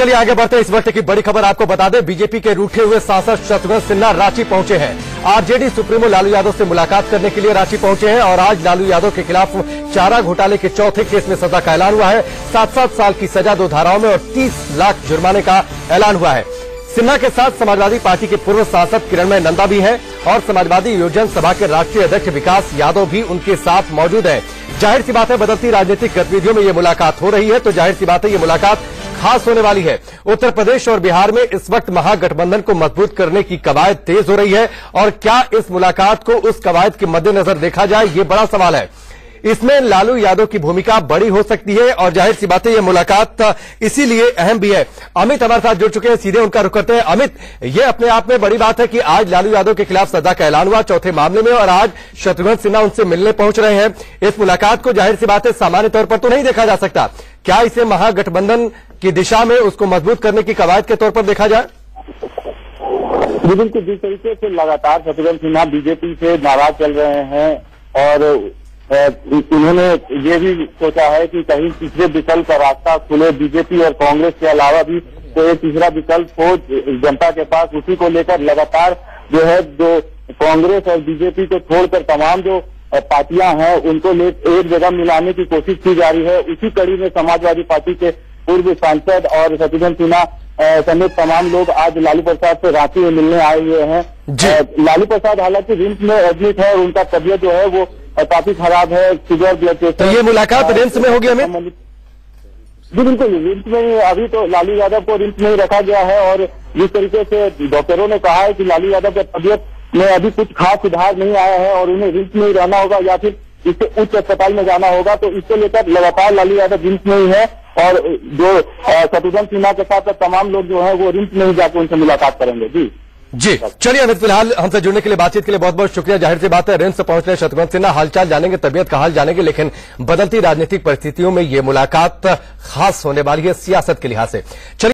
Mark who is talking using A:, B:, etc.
A: चलिए आगे बढ़ते हैं। इस वक्त की बड़ी खबर आपको बता दें, बीजेपी के रूठे हुए सांसद शत्रुघ्न सिन्हा रांची पहुँचे हैं। आरजेडी, सुप्रीमो, लालू यादव से मुलाकात करने के लिए रांची पहुँचे हैं और आज लालू यादव के खिलाफ चारा घोटाले के चौथे केस में सजा का ऐलान हुआ है। सात सात साल की सजा दो धाराओं में और तीस लाख जुर्माने का ऐलान हुआ है। सिन्हा के साथ समाजवादी पार्टी के पूर्व सांसद किरणमय नंदा भी हैं और समाजवादी योजन सभा के राष्ट्रीय अध्यक्ष विकास यादव भी उनके साथ मौजूद हैं। ज़ाहिर सी बात है, बदलती राजनीतिक गतिविधियों में ये मुलाकात हो रही है तो ज़ाहिर सी बात है, ये मुलाकात खास होने वाली है। उत्तर प्रदेश और बिहार में इस वक्त महागठबंधन को मज़बूत करने की कवायद तेज हो रही है और क्या इस मुलाकात को उस कवायद के मद्देनजर देखा जाए, ये बड़ा सवाल है। इसमें लालू यादव की भूमिका बड़ी हो सकती है और ज़ाहिर सी बात है, ये मुलाकात इसीलिए अहम भी है। अमित हमारे साथ जुड़ चुके हैं, सीधे उनका रुख करते हैं। अमित, ये अपने आप में बड़ी बात है कि आज लालू यादव के खिलाफ सजा का ऐलान हुआ चौथे मामले में और आज शत्रुघ्न सिन्हा उनसे मिलने पहुँच रहे हैं। इस मुलाकात को ज़ाहिर सी बात है, सामान्य तौर पर तो नहीं देखा जा सकता। क्या इसे महागठबंधन की दिशा में उसको मज़बूत करने की कवायद के तौर पर देखा जाए?
B: बिल्कुल, जिस तरीके से लगातार शत्रुघ्न सिन्हा, बीजेपी से नाराज़ चल रहे हैं और उन्होंने ये भी सोचा है कि कहीं तीसरे विकल्प का रास्ता खुले बीजेपी और कांग्रेस के अलावा भी तो एक तीसरा विकल्प हो जनता के पास उसी को लेकर लगातार जो है जो कांग्रेस और बीजेपी को छोड़कर तमाम जो पार्टियाँ हैं उनको ले एक जगह मिलाने की कोशिश की जा रही है। उसी कड़ी में समाजवादी पार्टी के पूर्व सांसद और शत्रुघ्न सिन्हा समेत तमाम लोग आज लालू प्रसाद से रांची में मिलने आए हुए हैं। लालू प्रसाद हालाँकि रिम्स में एडमिट है और उनका तबियत जो है वो अ, काफ़ी खराब है शुगर ब्लड प्रेशर
A: तो ये मुलाकात रिम्स में होगी?
B: संबंधित- जी बिल्कुल रिम्स में अभी तो लालू यादव को रिम्स में ही रखा गया है और जिस तरीके से डॉक्टरों ने कहा है कि लालू यादव का तबियत में अभी कुछ खास सुधार नहीं आया है और उन्हें रिम्स में ही रहना होगा या फिर इससे उच्च अस्पताल में जाना होगा तो इसको लेकर लगातार लालू यादव रिम्स में ही है और जो शत्रुघ्न सिन्हा के साथ तमाम लोग जो है वो रिम्स में ही जाकर उनसे मुलाकात करेंगे जी
A: जी, चलिए अमित, फ़िलहाल हमसे जुड़ने के लिए, बातचीत के लिए बहुत बहुत शुक्रिया। ज़ाहिर सी बात है रिम्स रहे शत्रुघ्न सिन्हा, हालचाल जानेंगे, तबियत का हाल जानेंगे, लेकिन बदलती राजनीतिक परिस्थितियों में ये मुलाकात खास होने वाली है सियासत के लिहाज से। चलिए